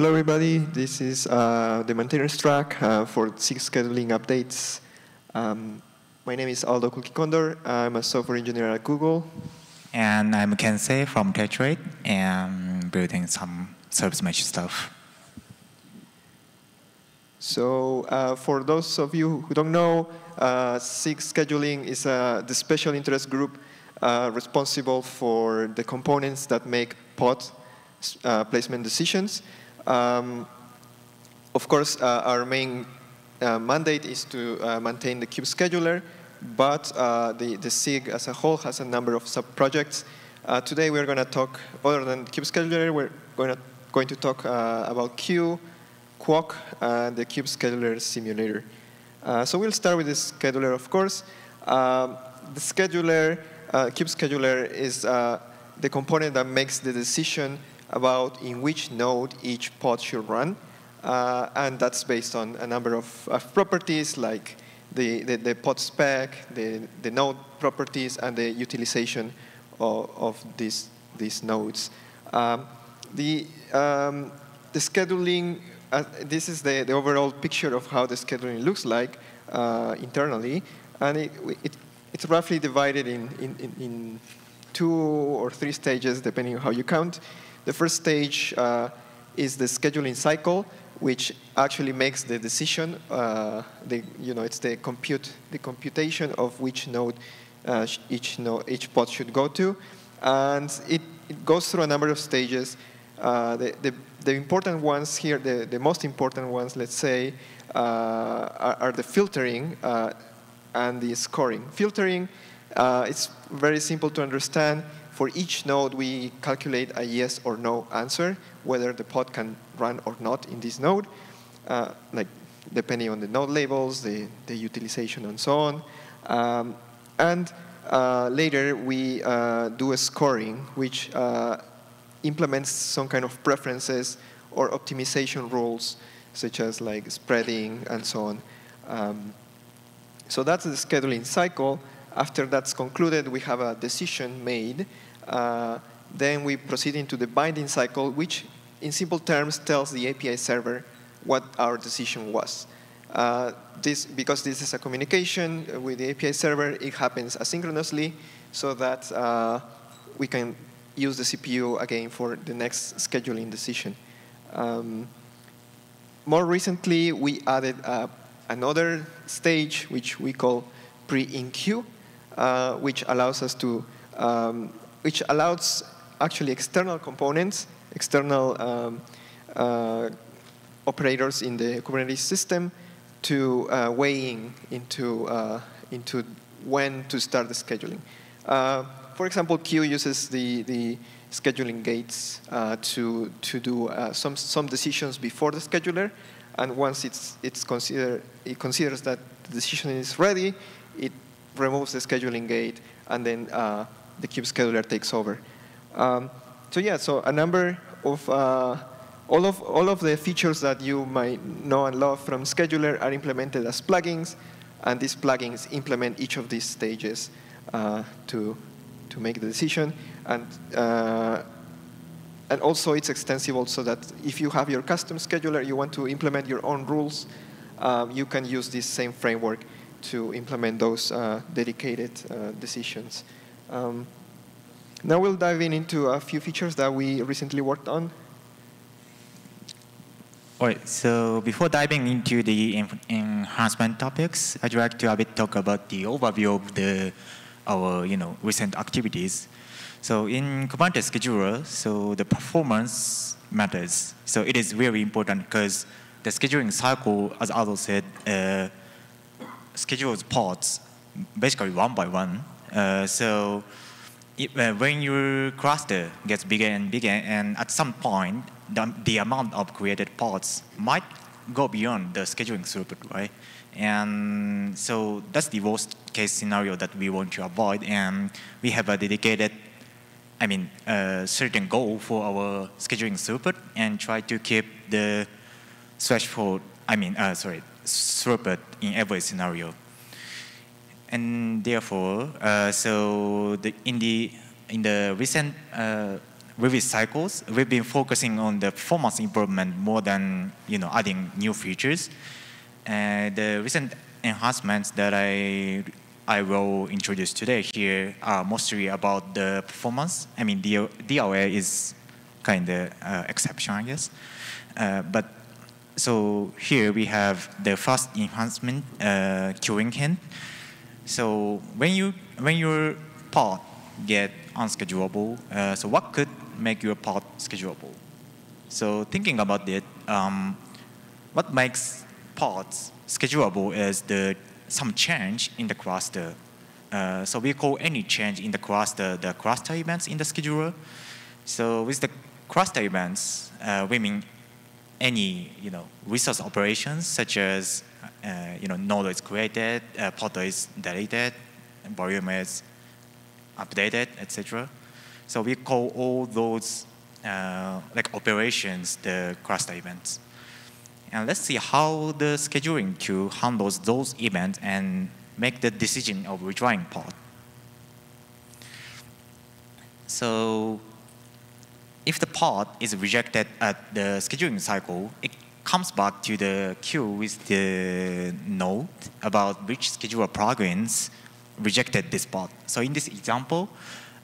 Hello, everybody. This is uh, the maintenance track uh, for SIG scheduling updates. Um, my name is Aldo Culquicondor. I'm a software engineer at Google. And I'm Kensei from Tetrate and building some service mesh stuff. So uh, for those of you who don't know, uh, SIG scheduling is uh, the special interest group uh, responsible for the components that make pod uh, placement decisions. Um, of course, uh, our main uh, mandate is to uh, maintain the kube scheduler, but uh, the, the SIG as a whole has a number of sub-projects. Uh, today we're going to talk, other than kube scheduler, we're going to, going to talk uh, about Kueue, Kwok, and the kube scheduler simulator. so we'll start with the scheduler, of course. Um, the scheduler, kube scheduler is the component that makes the decision about in which node each pod should run. Uh, and that's based on a number of, of properties like the, the, the, pod spec, the, the node properties, and the utilization of, of these, these nodes. Um, the, um, the scheduling, uh, this is the, the overall picture of how the scheduling looks like uh, internally. And it, it, it's roughly divided in, in, in two or three stages, depending on how you count. The first stage uh, is the scheduling cycle, which actually makes the decision. Uh, the, you know, it's the compute, the computation of which node uh, each node, each pod should go to, and it, it goes through a number of stages. Uh, the, the, the, important ones here, the, the most important ones, let's say, uh, are, are, the filtering uh, and the scoring. Filtering, it's very simple to understand for each node, we calculate a yes or no answer, whether the pod can run or not in this node, uh, like depending on the node labels, the, the utilization, and so on. Um, and uh, later, we uh, do a scoring, which uh, implements some kind of preferences or optimization rules, such as like spreading and so on. Um, so that's the scheduling cycle. After that's concluded, we have a decision made then we proceed into the binding cycle, which in simple terms tells the API server what our decision was. Uh, this, because this is a communication with the API server, it happens asynchronously so that uh, we can use the CPU again for the next scheduling decision. Um, more recently, we added uh, another stage, which we call PreEnqueue, uh, which allows us to um, which allows actually external components, external um, uh, operators in the Kubernetes system to uh, weigh in into, uh, into when to start the scheduling. Uh, for example, Kueue uses the, the scheduling gates uh, to, to do uh, some, some decisions before the scheduler, and once it's, it's consider, it considers that the decision is ready, it removes the scheduling gate, and then the kube scheduler takes over. Um, so yeah, so a number of uh, all of all of the features that you might know and love from scheduler are implemented as plugins, and these plugins implement each of these stages uh, to to make the decision. And uh, and also it's extensible so that if you have your custom scheduler, you want to implement your own rules, um, you can use this same framework to implement those uh, dedicated uh, decisions. Um, now we'll dive in into a few features that we recently worked on. All right, so before diving into the enhancement topics, I'd like to a bit talk about the overview of the our you know recent activities. So in Kubernetes scheduler, so the performance matters. So it is very important because the scheduling cycle, as Aldo said, uh, schedules pods basically one by one. Uh, so it, uh, when your cluster gets bigger and bigger, and at some point, the, the amount of created pods might go beyond the scheduling throughput, right? And so that's the worst case scenario that we want to avoid. And we have a dedicated, I mean, a certain goal for our scheduling throughput and try to keep the threshold, I mean, uh, sorry, throughput in every scenario and therefore, uh, so the, in the in the recent uh, release cycles, we've been focusing on the performance improvement more than you know adding new features. And the recent enhancements that I I will introduce today here are mostly about the performance. I mean, DRA is kind of uh, exception, I guess. Uh, but so here we have the first enhancement, uh, queuing hint. So when you when your pod get unschedulable, uh, so what could make your pod schedulable? So thinking about it, um, what makes pods schedulable is the some change in the cluster. Uh, so we call any change in the cluster the cluster events in the scheduler. So with the cluster events, uh, we mean any you know resource operations such as uh, you know node is created, uh, pod is deleted, volume is updated, etc. So we call all those uh, like operations the cluster events. And let's see how the scheduling queue handles those events and make the decision of retrying pod. So if the pod is rejected at the scheduling cycle, it comes back to the queue with the note about which scheduler plugins rejected this pod. So in this example,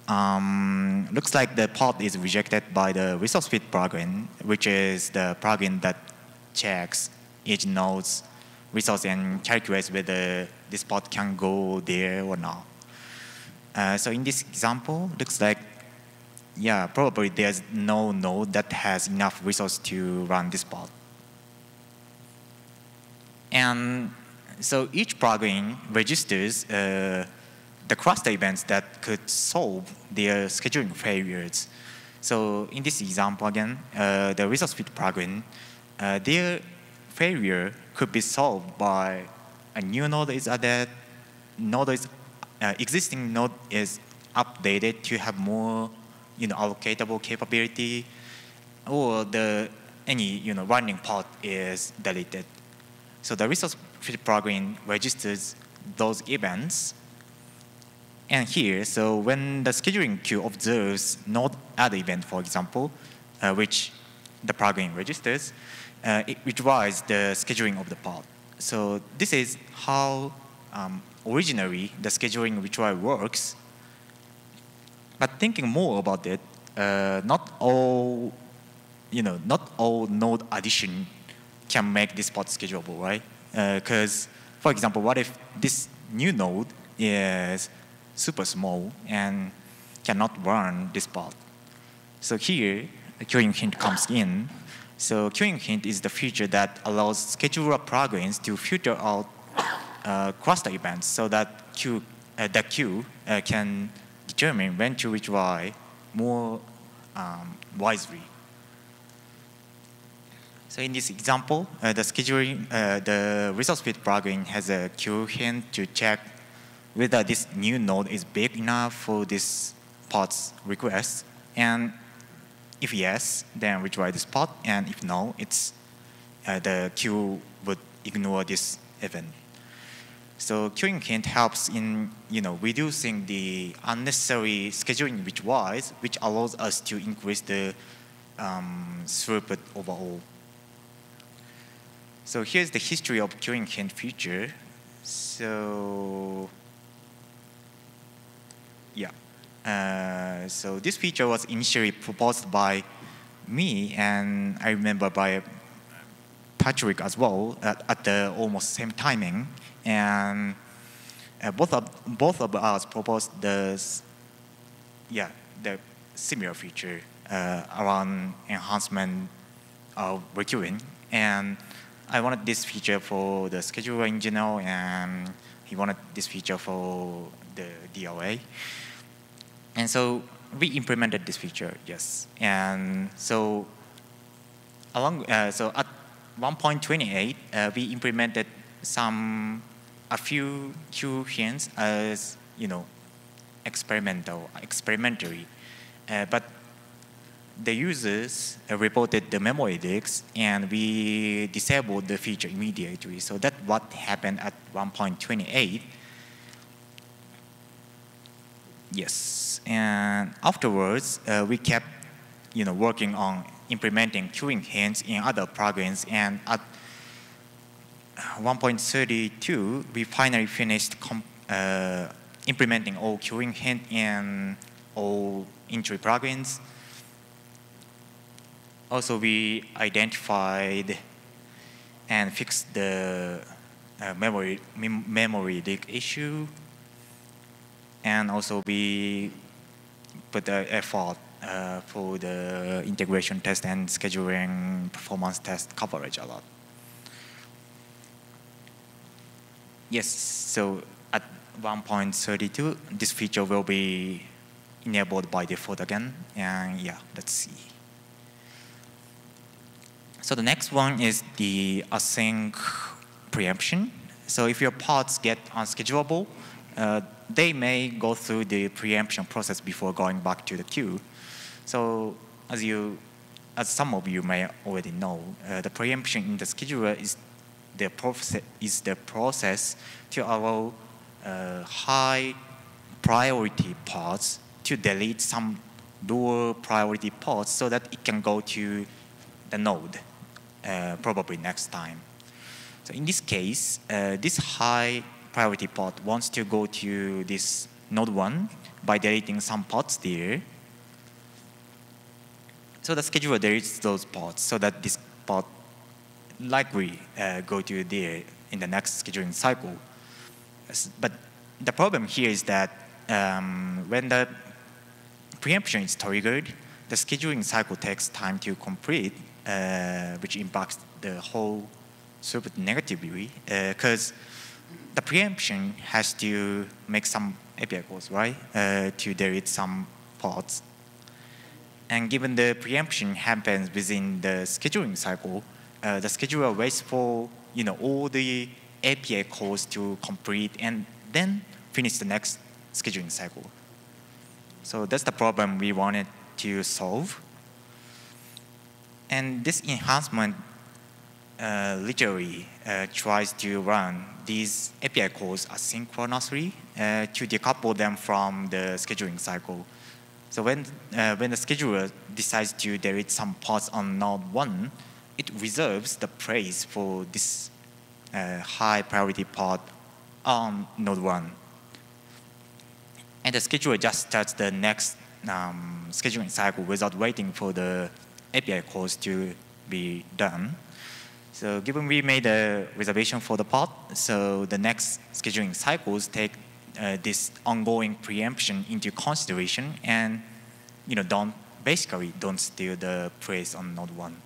um, looks like the pod is rejected by the resource fit plugin, which is the plugin that checks each node's resource and calculates whether this pod can go there or not. Uh, so in this example, looks like, yeah, probably there's no node that has enough resource to run this pod. And so each plugin registers uh, the cluster events that could solve their scheduling failures. So in this example again, uh, the resource fit plugin uh, their failure could be solved by a new node is added, node is, uh, existing node is updated to have more you know, allocatable capability, or the any you know, running pod is deleted. So the resource fit plugin registers those events. And here, so when the scheduling queue observes node add event, for example, uh, which the plugin registers, uh, it requires the scheduling of the pod. So this is how um, originally the scheduling retry works. But thinking more about it, uh, not all, you know, not all node addition can make this pod schedulable, right? Because, uh, for example, what if this new node is super small and cannot run this pod? So here, the queuing hint comes in so queuing hint is the feature that allows scheduler plugins to filter out uh, cluster events so that queue, uh, the queue uh, can determine when to retry more um, wisely. So in this example, uh, the scheduling, uh, the resource fit plugin has a queue hint to check whether this new node is big enough for this pod's request. And if yes, then we try this pod, and if no, it's uh, the queue would ignore this event. So queuing hint helps in you know reducing the unnecessary scheduling bitwise, which allows us to increase the um, throughput overall. So here's the history of queuing hint feature. So yeah. Uh, so this feature was initially proposed by me and I remember by Patrick as well at, at the almost same timing. And uh, both of both of us proposed the yeah the similar feature uh, around enhancement of requeuing. And I wanted this feature for the scheduler in general, and he wanted this feature for the DRA. And so we implemented this feature, yes. And so along, uh, so at 1.28, uh, we implemented some, a few queue hints as, you know, experimental, experimentary. Uh, but the users uh, reported the memory leaks and we disabled the feature immediately. So that's what happened at 1.28. Yes and afterwards uh, we kept you know, working on implementing queuing hints in other plugins. And at 1.32, we finally finished uh, implementing all queuing hint in all in-tree plugins. Also, we identified and fixed the uh, memory mem memory leak issue, and also we put the effort uh, for the integration test and scheduling performance test coverage a lot. Yes, so at 1.32, this feature will be enabled by default again, and yeah, let's see. So the next one is the async preemption. So if your pods get unschedulable, uh, they may go through the preemption process before going back to the queue. So as you, as some of you may already know, uh, the preemption in the scheduler is the process is the process to allow uh, high priority pods to delete some lower priority pods so that it can go to the node uh, probably next time. So in this case, uh, this high priority pod wants to go to this node 1 by deleting some pods there. So the scheduler deletes those pods so that this pod likely uh, go to there in the next scheduling cycle. But the problem here is that um, when the preemption is triggered, the scheduling cycle takes time to complete uh, which impacts the whole throughput negatively because uh, the preemption has to make some API calls, right, uh, to delete some pods. And given the preemption happens within the scheduling cycle, the scheduler waits for you know all the API calls to complete and then finish the next scheduling cycle. So that's the problem we wanted to solve. And this enhancement uh, literally uh, tries to run these API calls asynchronously uh, to decouple them from the scheduling cycle. So when, uh, when the scheduler decides to delete some pods on node 1, it reserves the place for this uh, high priority pod on node 1. And the scheduler just starts the next um, scheduling cycle without waiting for the API calls to be done. So given we made a reservation for the pod, so the next scheduling cycles take uh, this ongoing preemption into consideration and you know don't basically don't steal the place on node one.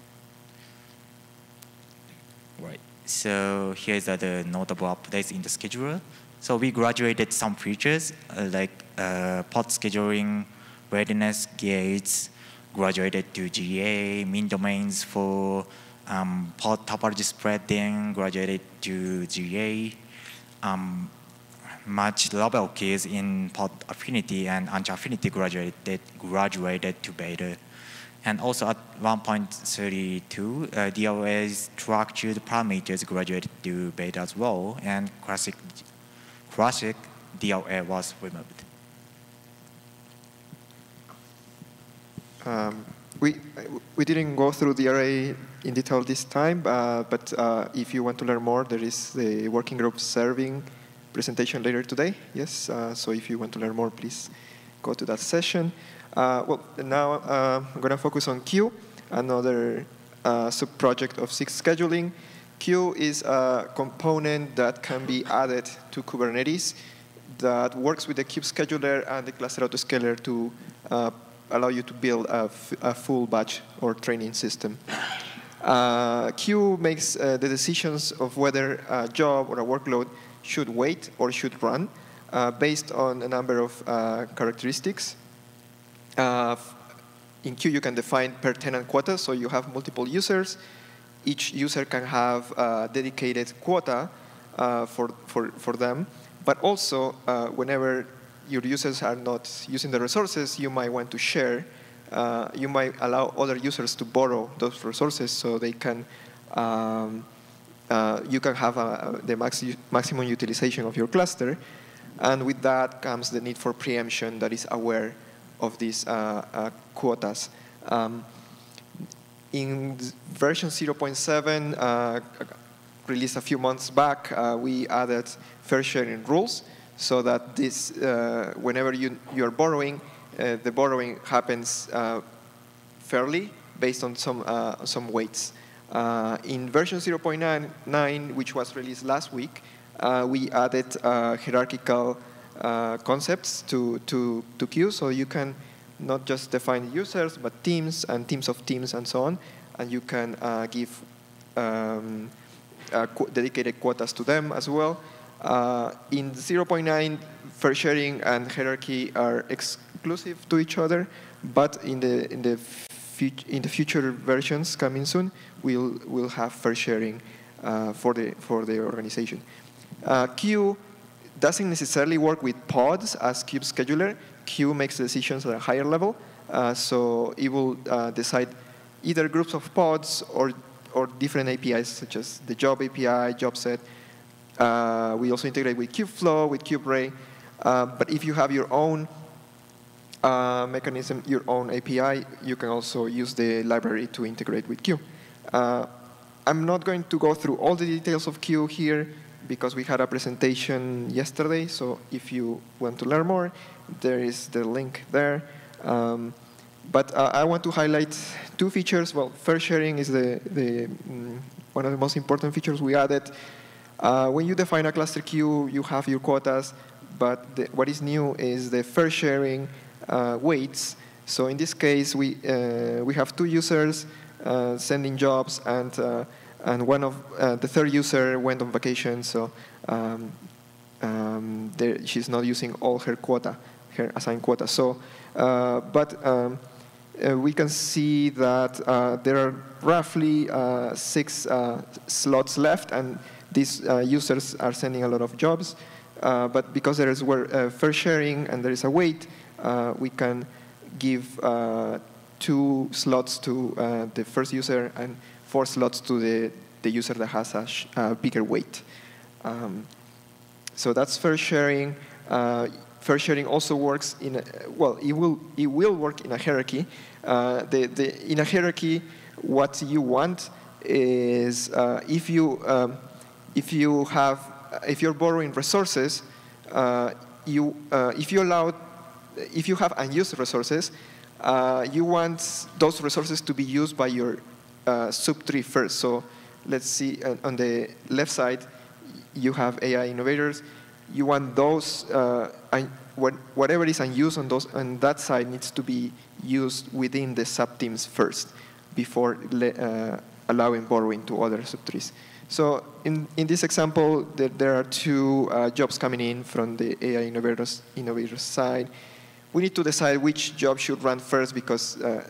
Right. So here's uh, the notable updates in the scheduler. So we graduated some features uh, like uh, pod scheduling, readiness gates, graduated to GA, minDomains for um, pod topology spreading, graduated to GA, um, matchLabelKeys in pod affinity and anti-affinity graduated, graduated to beta. And also at 1.32, uh, DRA's structured parameters graduated to beta as well, and classic, classic DLA was removed. Um, we, we didn't go through the DRA in detail this time, uh, but uh, if you want to learn more, there is the working group serving presentation later today. Yes, uh, so if you want to learn more, please go to that session. Uh, well, now uh, I'm going to focus on Kueue, another uh, sub-project of SIG scheduling. Kueue is a component that can be added to Kubernetes that works with the kube scheduler and the cluster autoscaler to allow you to build a, full batch or training system. Uh, Kueue makes uh, the decisions of whether a job or a workload should wait or should run uh, based on a number of uh, characteristics. Uh, in Kueue, you can define per tenant quota, so you have multiple users. Each user can have a dedicated quota uh, for, for, for them, but also whenever your users are not using the resources, you might want to share. Uh, you might allow other users to borrow those resources so they can, um, uh, you can have a, the maxi maximum utilization of your cluster. And with that comes the need for preemption that is aware of these uh, uh quotas. Um, in version 0.7, uh, released a few months back, uh, we added fair sharing rules so that this, uh, whenever you, you're borrowing, uh, the borrowing happens uh, fairly based on some, uh, some weights. in version 0.9, which was released last week, we added hierarchical concepts to, to, to Kueue, so you can not just define users, but teams and teams of teams and so on. And you can uh, give um, uh, dedicated quotas to them as well. Uh, in 0.9, fair sharing and hierarchy are exclusive to each other, but in the in the in the future versions coming soon, we'll we'll have fair sharing uh, for the for the organization. Uh, Kueue doesn't necessarily work with pods as kube scheduler. Kueue makes decisions at a higher level, uh, so it will uh, decide either groups of pods or or different APIs such as the job API, job set. Uh, we also integrate with Kubeflow, with KubeRay. Uh, but if you have your own uh, mechanism, your own API, you can also use the library to integrate with Kueue. Uh, I'm not going to go through all the details of Kueue here because we had a presentation yesterday. So if you want to learn more, there is the link there. Um, but uh, I want to highlight two features. Well, fair sharing is the, the mm, one of the most important features we added. Uh, when you define a cluster queue, you have your quotas, but the, what is new is the fair sharing uh, weights. So in this case, we, uh, we have two users uh, sending jobs, and, uh, and one of the third user went on vacation, so um, um, there, she's not using all her quota, her assigned quota. So, but um, uh, we can see that uh, there are roughly uh, six slots left, and these users are sending a lot of jobs. but because there is fair sharing and there is a weight, we can give two slots to the first user and four slots to the, the user that has a, a bigger weight. Um, so that's fair sharing. Uh, fair sharing also works in a, well, it will it will work in a hierarchy, uh, the, the, in a hierarchy, what you want is uh, if you um, if you have if you're borrowing resources, uh, you uh, if you allow if you have unused resources, uh, you want those resources to be used by your subtree first. So let's see on the left side, you have AI innovators. You want those whatever is unused on those on that side needs to be used within the subteams first before uh, allowing borrowing to other subtrees. So in, in this example, there, there are two uh, jobs coming in from the AI innovators, innovators side. We need to decide which job should run first because uh,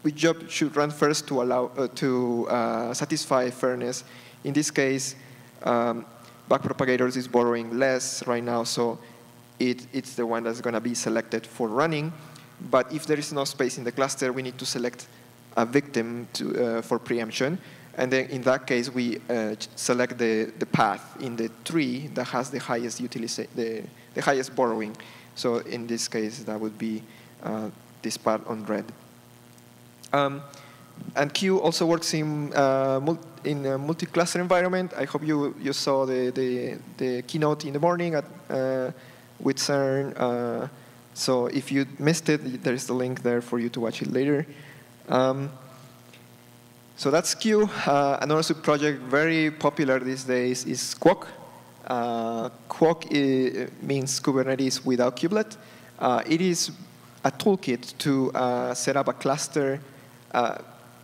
which job should run first to allow uh, to uh, satisfy fairness. In this case, um, backpropagators is borrowing less right now, so it, it's the one that's going to be selected for running. But if there is no space in the cluster, we need to select a victim to, uh, for preemption. And then in that case, we uh, select the, the path in the tree that has the highest utilization, the, the highest borrowing. So in this case, that would be uh, this part on red. Um, and Kueue also works in uh, in a multi-cluster environment. I hope you you saw the the, the keynote in the morning at uh, with CERN. Uh, so if you missed it, there is the link there for you to watch it later. Um, so that's Kueue. Uh, another sub-project very popular these days is Kwok. Uh, Kwok means Kubernetes without kubelet. Uh, it is a toolkit to uh, set up a cluster, uh,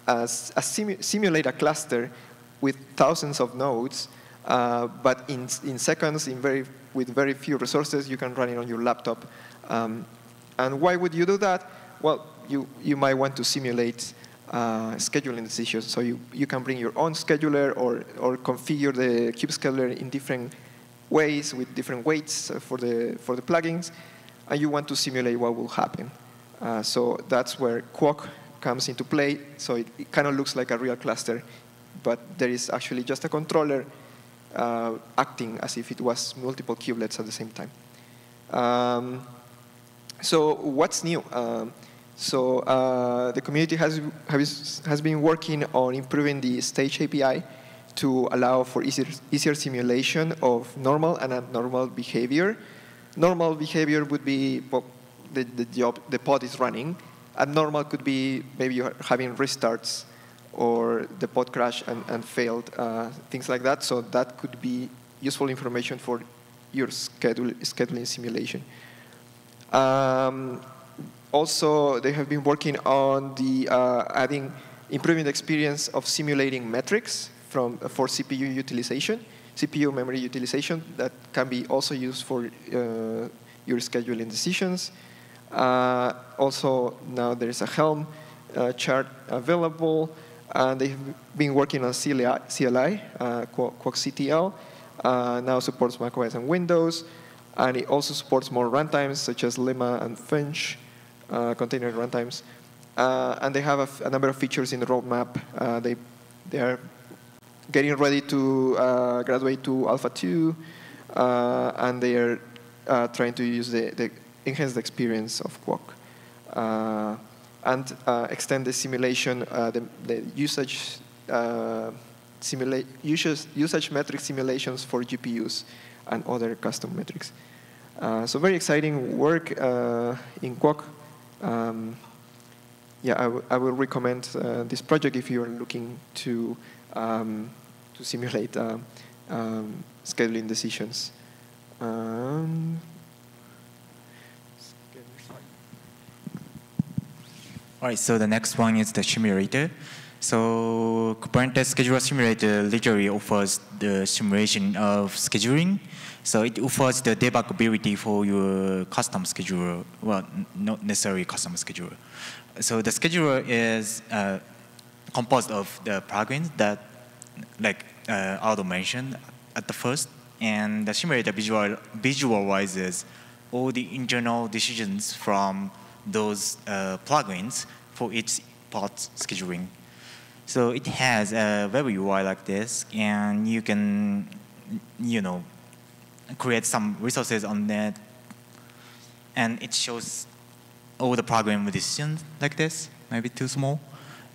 a simu simulate a cluster with thousands of nodes, uh, but in, in seconds, in very with very few resources, you can run it on your laptop. Um, and why would you do that? Well, you, you might want to simulate uh, scheduling decisions. So you, you can bring your own scheduler or, or configure the kube scheduler in different ways with different weights for the, for the plugins, and you want to simulate what will happen. Uh, so that's where Kwok comes into play. So it, it kind of looks like a real cluster, but there is actually just a controller uh, acting as if it was multiple kubelets at the same time. Um, so what's new? Um, So uh, the community has, has, been working on improving the stage API to allow for easier, easier simulation of normal and abnormal behavior. Normal behavior would be the, the job, the pod is running. Abnormal could be maybe you're having restarts or the pod crashed and, and failed, uh, things like that. So that could be useful information for your schedule, scheduling simulation. Um, also, they have been working on the uh, adding, improving the experience of simulating metrics from for CPU utilization, CPU memory utilization that can be also used for uh, your scheduling decisions. Uh, also, now there is a Helm uh, chart available, and they've been working on CLI, CLI uh, uh, now supports macOS and Windows, and it also supports more runtimes such as Lima and Finch, uh, container runtimes. Uh, and they have a, number of features in the roadmap. Uh, they, they are getting ready to uh, graduate to Alpha 2, uh, and they are trying to use the, the enhanced experience of Kwok and uh, extend the simulation, uh, the, the, usage, uh, simula usage, usage metric simulations for GPUs and other custom metrics. Uh, so very exciting work uh, in Kwok. Um, yeah, I, I will recommend uh, this project if you're looking to, um, to simulate um, scheduling decisions. Um, All right, so the next one is the simulator. So Kubernetes Scheduler Simulator literally offers the simulation of scheduling. So it offers the debuggability for your custom scheduler, well, not necessarily custom scheduler. So the scheduler is uh, composed of the plugins that, like uh, Aldo mentioned at the first, and the simulator visual, visualizes all the internal decisions from those uh, plugins for each pod scheduling. So it has a web UI like this, and you can, you know, create some resources on that, and it shows all the program decisions like this, maybe too small.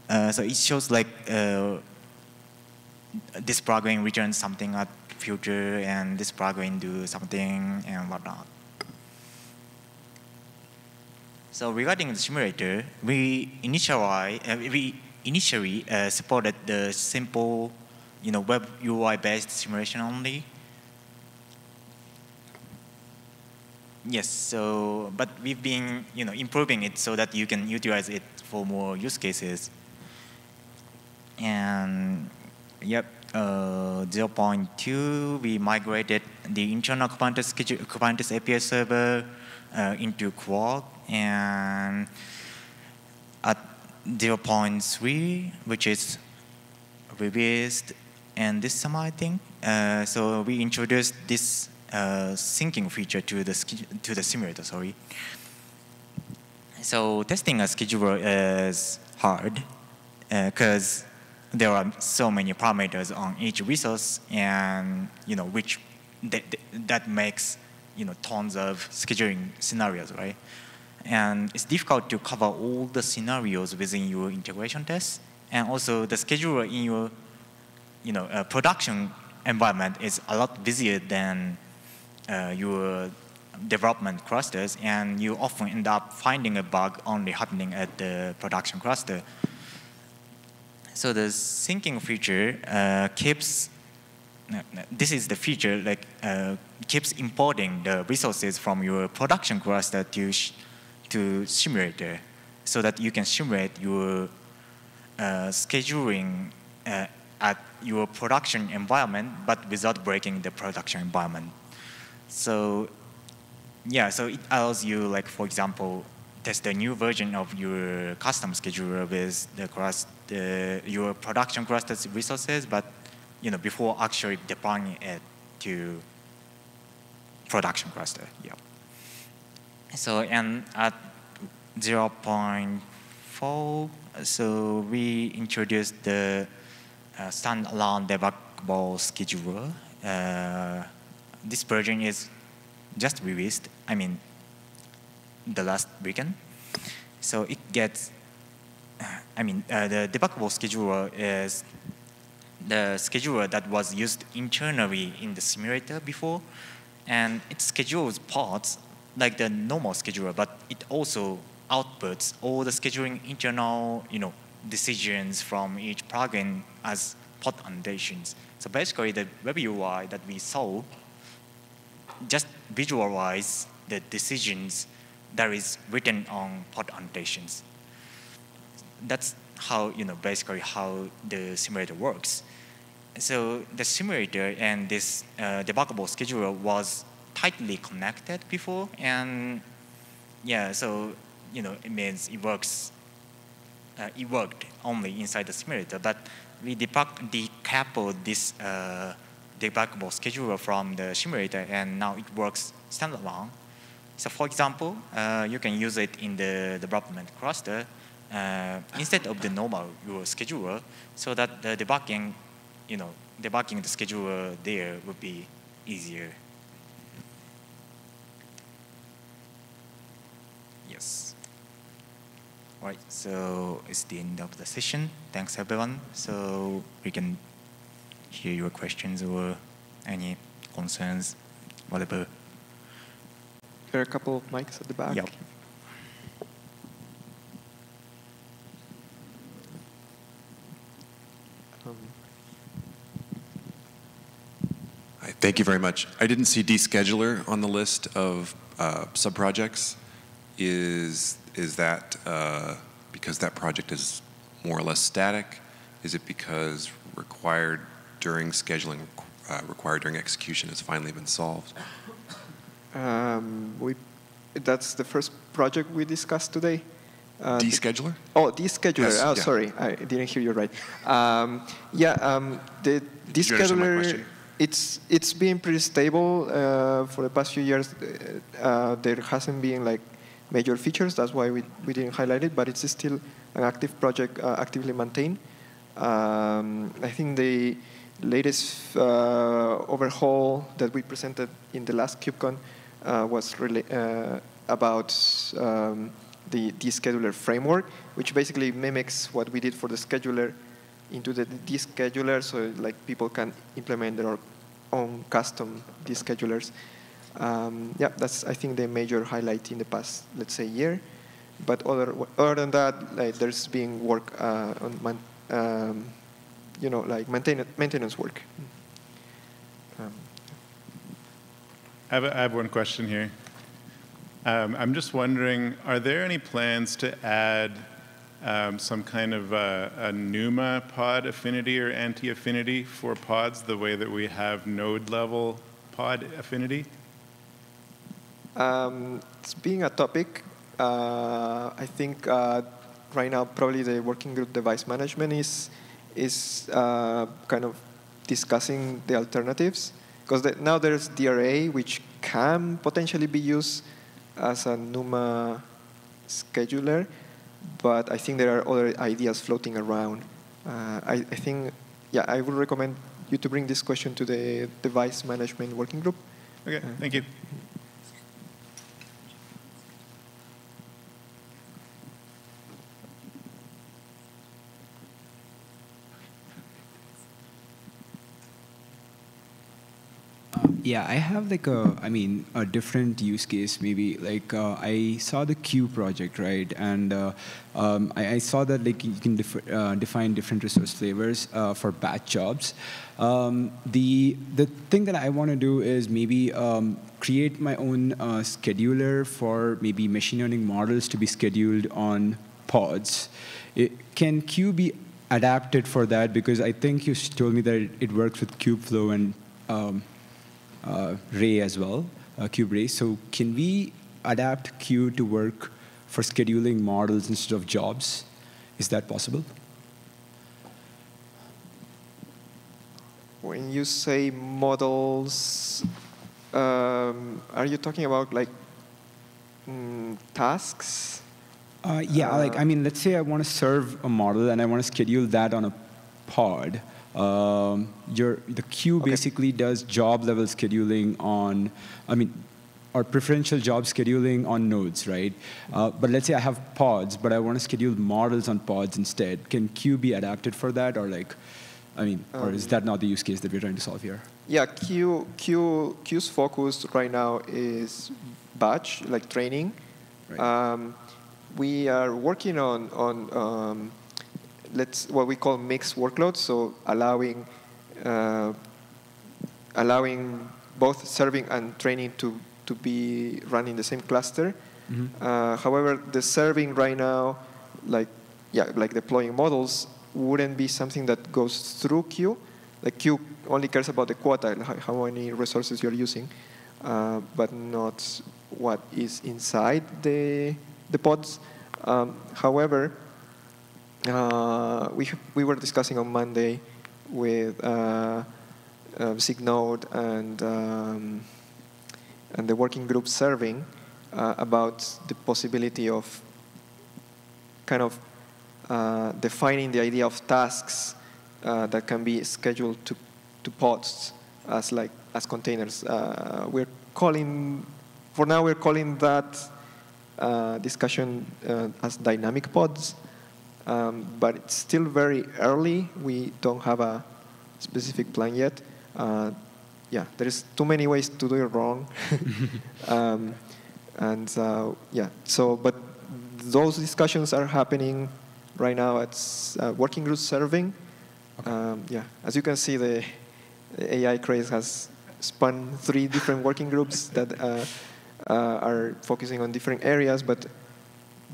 Uh, so it shows like uh, this program returns something at future, and this program do something and whatnot. So regarding the simulator, we initially, uh, we initially uh, supported the simple, you know, web UI-based simulation only. Yes, so, but we've been, you know, improving it so that you can utilize it for more use cases. And, yep, uh, 0.2, we migrated the internal Kubernetes, Kubernetes API server uh, into Kwok and at 0.3, which is released and this summer, I think. Uh, so we introduced this uh, syncing feature to the to the simulator. Sorry. So testing a scheduler is hard because uh, there are so many parameters on each resource, and you know which that, that makes you know tons of scheduling scenarios, right? And it's difficult to cover all the scenarios within your integration test. And also the scheduler in your you know, uh, production environment is a lot busier than uh, your development clusters, and you often end up finding a bug only happening at the production cluster. So the syncing feature uh, keeps, this is the feature like uh, keeps importing the resources from your production cluster to to simulator so that you can simulate your uh, scheduling uh, at your production environment, but without breaking the production environment. So, yeah, so it allows you, like, for example, test a new version of your custom scheduler with the, cross, the your production cluster resources, but you know, before actually deploying it to production cluster. Yeah. So, and at 0.4, so we introduced the uh, standalone debuggable scheduler. Uh, this version is just released, I mean, the last weekend. So it gets, I mean, uh, the debuggable scheduler is the scheduler that was used internally in the simulator before, and it schedules pods like the normal scheduler, but it also outputs all the scheduling internal, you know, decisions from each plugin as pod annotations. So basically, the web UI that we saw just visualize the decisions that is written on pod annotations. That's how, you know, basically how the simulator works. So the simulator and this uh, debuggable scheduler was tightly connected before, and yeah, so you know it means it works. Uh, it worked only inside the simulator, but we decoupled this uh, debuggable scheduler from the simulator, and now it works standalone. So for example, uh, you can use it in the development cluster uh, instead of the normal your scheduler, so that the debugging, you know, debugging the scheduler there would be easier. Yes. All right, so it's the end of the session. Thanks everyone. So we can hear your questions or any concerns, whatever. There are a couple of mics at the back. Yep. Um, Hi, Thank you very much. I didn't see descheduler on the list of uh, subprojects. Is is that uh, because that project is more or less static? Is it because required during scheduling, uh, required during execution has finally been solved? um, we, that's the first project we discussed today. Uh, the- Descheduler? Oh, descheduler. Yes, oh, yeah. sorry, I didn't hear you right. Um, yeah, um, the Did you understand my descheduler. It's it's been pretty stable uh, for the past few years. Uh, uh, there hasn't been like major features. That's why we, we didn't highlight it. But it's still an active project, uh, actively maintained. Um, I think the latest uh, overhaul that we presented in the last KubeCon uh, was really uh, about um, the descheduler framework, which basically mimics what we did for the scheduler into the descheduler, so like people can implement their own custom deschedulers. Um, yeah, that's I think the major highlight in the past, let's say, year. But other other than that, like there's been work uh, on um, you know like maintain, maintenance work. Um, I have, I have one question here. Um, I'm just wondering, are there any plans to add um, some kind of uh, a NUMA pod affinity or anti-affinity for pods the way that we have node level pod affinity? Um, it's being a topic. Uh, I think uh, right now probably the working group device management is is uh, kind of discussing the alternatives because the, now there's DRA which can potentially be used as a NUMA scheduler, but I think there are other ideas floating around. Uh, I, I think, yeah, I would recommend you to bring this question to the device management working group. Okay, thank you. Yeah, I have like a, I mean, a different use case. Maybe like uh, I saw the Kueue project, right? And uh, um, I, I saw that like you can def- uh, define different resource flavors uh, for batch jobs. Um, the the thing that I want to do is maybe um, create my own uh, scheduler for maybe machine learning models to be scheduled on pods. It, can Kueue be adapted for that? Because I think you told me that it, it works with Kubeflow and um, Ray as well, uh, KubeRay. So can we adapt Kueue to work for scheduling models instead of jobs? Is that possible? When you say models, um, are you talking about like mm, tasks? Uh, yeah, like I mean, let's say I want to serve a model and I want to schedule that on a pod. Um, your the queue Okay. basically does job level scheduling on. I mean, or preferential job scheduling on nodes, right? Uh, but let's say I have pods, but I want to schedule models on pods instead. Can queue be adapted for that, or like, I mean, um, or is um, that not the use case that we're trying to solve here? Yeah, queue, queue, queue's focus right now is batch, like training. Right. Um, we are working on on um, let's what we call mixed workloads, so allowing uh, allowing both serving and training to to be run in the same cluster. Mm-hmm. Uh, however, the serving right now, like yeah, like deploying models, wouldn't be something that goes through Kueue. Like Kueue only cares about the quota, how many resources you're using, uh, but not what is inside the the pods. Um, however, we we were discussing on Monday with uh, uh, SIG Node and um, and the working group serving uh, about the possibility of kind of uh, defining the idea of tasks uh, that can be scheduled to to pods as like as containers. we're calling for now we're calling that discussion as dynamic pods. Um, but it's still very early. We don't have a specific plan yet. Uh, yeah, there is too many ways to do it wrong. um, and uh, yeah, so, but those discussions are happening right now at uh, working group serving. Okay. Um, yeah, as you can see, the, the, AI craze has spun three different working groups that uh, uh, are focusing on different areas, but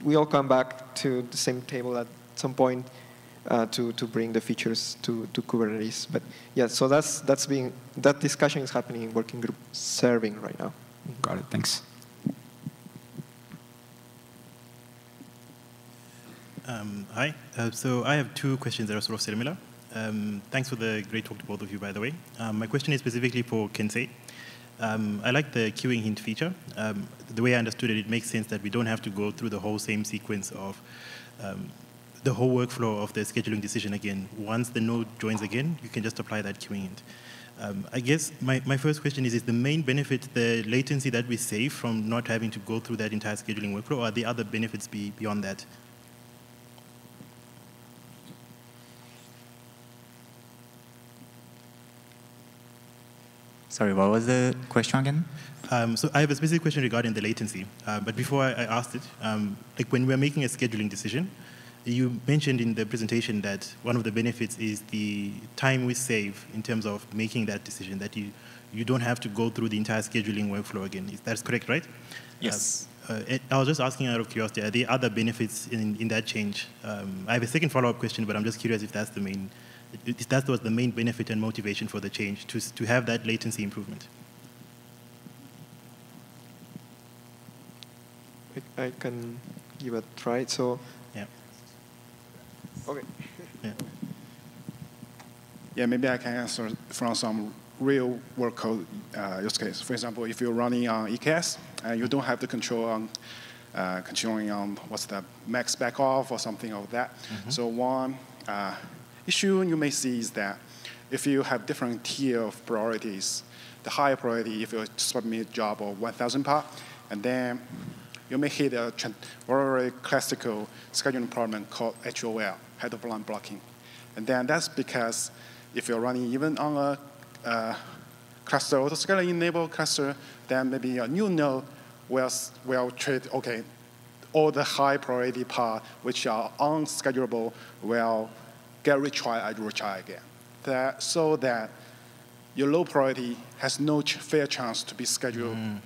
we all come back to the same table at some point uh, to, to bring the features to, to Kubernetes. But yeah, so that's, that's being, that discussion is happening in working group serving right now. Got it, thanks. Um, hi, uh, so I have two questions that are sort of similar. Um, thanks for the great talk to both of you, by the way. Um, my question is specifically for Kensei. Um, I like the queuing hint feature. Um, the way I understood it, it makes sense that we don't have to go through the whole same sequence of um, the whole workflow of the scheduling decision again. Once the node joins again, you can just apply that queuing hint. Um, I guess my, my first question is, is the main benefit the latency that we save from not having to go through that entire scheduling workflow, or are the other benefits be beyond that? Sorry, what was the question again? Um, so I have a specific question regarding the latency. Uh, but before I, I asked it, um, like when we're making a scheduling decision, you mentioned in the presentation that one of the benefits is the time we save in terms of making that decision, that you, you don't have to go through the entire scheduling workflow again. Is that's correct, right? Yes. Uh, uh, I was just asking out of curiosity, are there other benefits in, in that change? Um, I have a second follow-up question, but I'm just curious if that's the main, if that was the main benefit and motivation for the change, to, to have that latency improvement. I, I can give a try. So yeah. Okay. yeah. Yeah, maybe I can answer from some real work code uh, use case. For example, if you're running on EKS and you don't have the control on uh, controlling on what's the max back off or something of that. Mm -hmm. So one uh, issue you may see is that if you have different tier of priorities, the higher priority if you submit job of 1,000 part, and then you may hit a very classical scheduling problem called HOL, head of line blocking. And then that's because if you're running even on a uh, cluster autoscaling enabled cluster, then maybe a new node will, will treat, okay, all the high priority part which are unschedulable will get retried and retried again. That, so that your low priority has no ch fair chance to be scheduled mm.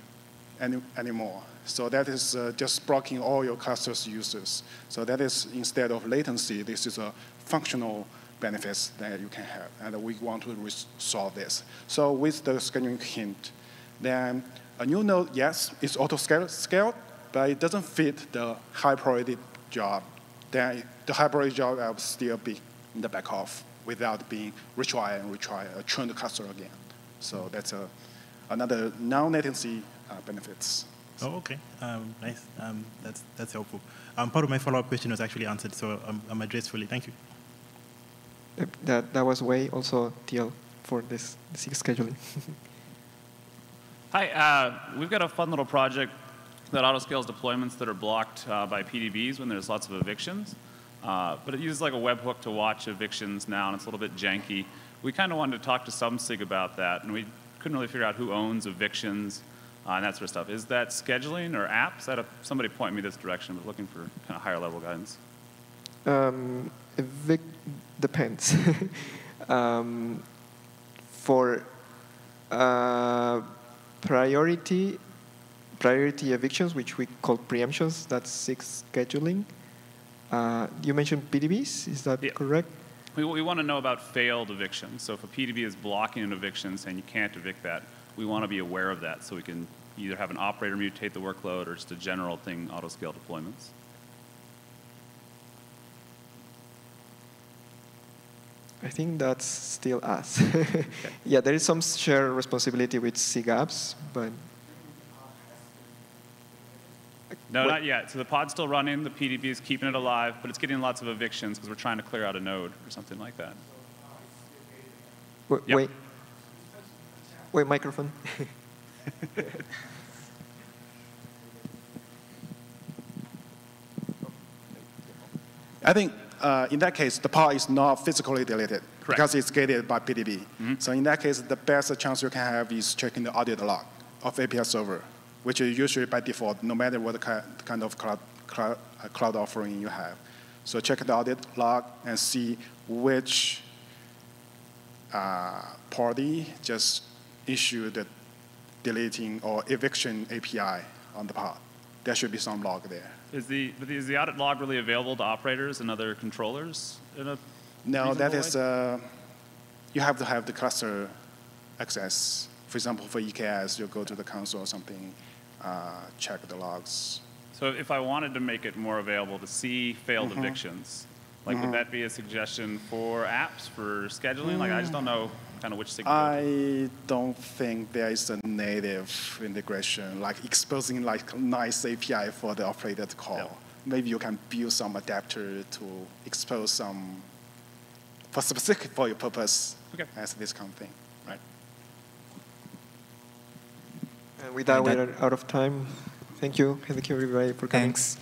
any, anymore. So that is uh, just blocking all your cluster's users. So that is instead of latency, this is a functional benefits that you can have, and we want to resolve this. So with the scheduling hint, then a new node, yes, it's auto-scaled, but it doesn't fit the high priority job. Then the high priority job will still be in the back off without being retried and retried, uh, churn the cluster again. So that's a, another non-latency uh, benefits. Oh, okay. Um, nice. Um, that's, that's helpful. Um, part of my follow-up question was actually answered, so I'm, I'm addressed fully. Thank you. That, that was Wei also TL for this, this scheduling. Hi, uh, we've got a fun little project that autoscales deployments that are blocked uh, by PDBs when there's lots of evictions. Uh, but it uses like a webhook to watch evictions now, and it's a little bit janky. We kind of wanted to talk to SumSig about that, and we couldn't really figure out who owns evictions uh, and that sort of stuff. Is that scheduling or apps? That somebody point me this direction, but looking for kind of higher level guidance. Um, evic depends. um, for uh, priority priority evictions, which we call preemptions, that's SIG Scheduling. Uh, you mentioned PDBs, is that Yeah. correct? We, we want to know about failed evictions. So if a PDB is blocking an eviction, saying you can't evict that, we want to be aware of that so we can either have an operator mutate the workload or just a general thing, auto-scale deployments. I think that's still us. yeah, there is some shared responsibility with SIG Apps, but No, What- not yet. So the pod's still running, the PDB is keeping it alive, but it's getting lots of evictions because we're trying to clear out a node or something like that. wait, Yep. wait, wait, microphone. I think uh, in that case, the pod is not physically deleted Correct. because it's gated by PDB. So in that case, the best chance you can have is checking the audit log of API server, which is usually by default, no matter what kind of cloud, cloud, uh, cloud offering you have. So check the audit log and see which uh, party just issued the deleting or eviction API on the pod. There should be some log there. Is the, but is the audit log really available to operators and other controllers in a No, that reasonable is, uh, you have to have the cluster access. For example, for EKS, you go to the console or something, uh, check the logs. So if I wanted to make it more available to see failed Mm-hmm. evictions, like would that be a suggestion for apps for scheduling? Like I just don't know kind of which signal. I don't think there is a native integration, like exposing like nice API for the operator to call. Yeah. Maybe you can build some adapter to expose some, for specific for your purpose, Okay. as this kind of thing, right? And with that, we're out of time. Thank you. Thank you, everybody, for coming. Thanks.